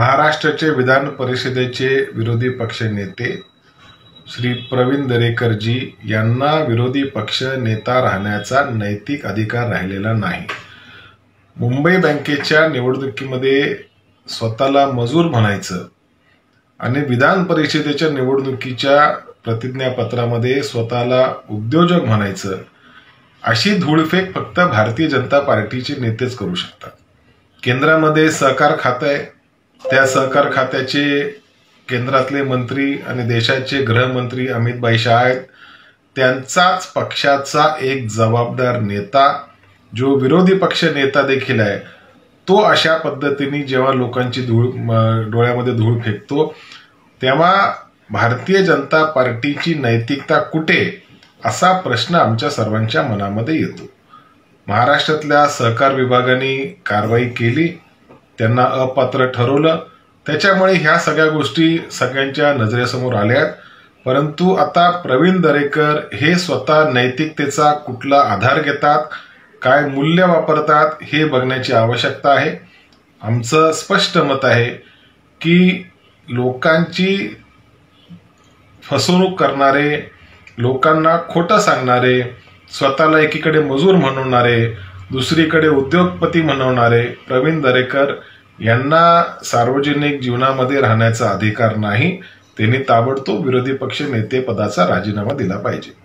महाराष्ट्राचे विधान परिषदेचे विरोधी पक्ष नेते श्री प्रवीण दरेकरजी यांना विरोधी पक्ष नेता राहण्याचा नैतिक अधिकार राहिलेला नाही. मुंबई बँकेच्या निवडणुकीमध्ये स्वतःला मजूर म्हणायचं आणि विधान परिषदेच्या निवडणुकीच्या प्रतिज्ञापत्रामध्ये स्वतःला उद्योजक म्हणायचं अशी धूळफेक फक्त भारतीय जनता पार्टीचे नेतेच करू शकतात. केंद्रामध्ये सहकार खातं आहे. त्या सहकार खात्याचे केंद्रातले मंत्री आणि देशाचे गृहमंत्री अमित भाई शहा आहेत. त्यांचाच पक्षाचा एक जबाबदार नेता जो विरोधी पक्ष नेता देखील आहे तो अशा पद्धतीने जेव्हा लोकांची धूळ डोळ्यामध्ये धूळ फेकतो तेव्हा भारतीय जनता पार्टीची नैतिकता कुठे असा प्रश्न आमच्या सर्वांच्या मनामध्ये येतो. महाराष्ट्रातल्या सहकार विभागाने कारवाई केली त्यांना अपात्र ठरवलं. त्याच्यामुळे ह्या सगळ्या गोष्टी सगळ्यांच्या नजरेसमोर आल्या परंतु आता प्रवीण दरेकर हे स्वतः नैतिकतेचा कुठला आधार घेतात काय मूल्य वापरतात हे बघण्याची आवश्यकता आहे. आमचं स्पष्ट मत आहे की लोकांची फसवणूक करणारे लोकांना खोटं सांगणारे स्वतःला एकीकडे मजूर म्हणवणारे दुसरीकडे उद्योगपती म्हणवणारे प्रवीण दरेकर यांना सार्वजनिक जीवनामध्ये राहण्याचा अधिकार नाही. त्यांनी ताबडतोब विरोधी पक्ष नेतेपदाचा राजीनामा दिला पाहिजे.